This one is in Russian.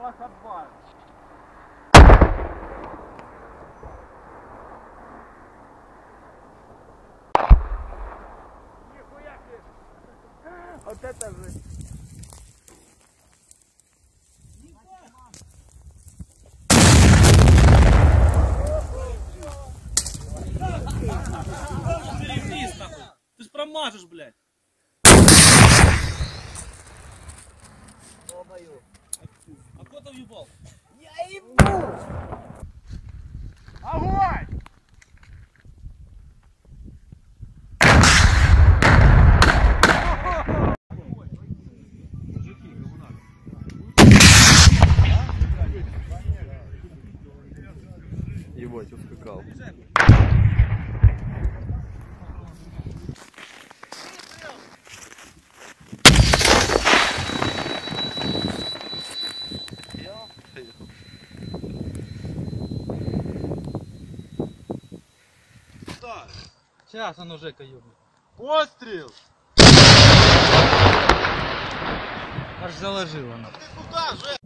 Аллах Акбар. Нихуя ты. Вот это же. Ты ж промажешь, блядь. А кто там ебал? Огонь! Ебать, ускакал. Сейчас оно Жека ёбнет. Пострел! Аж заложило. Ты куда же?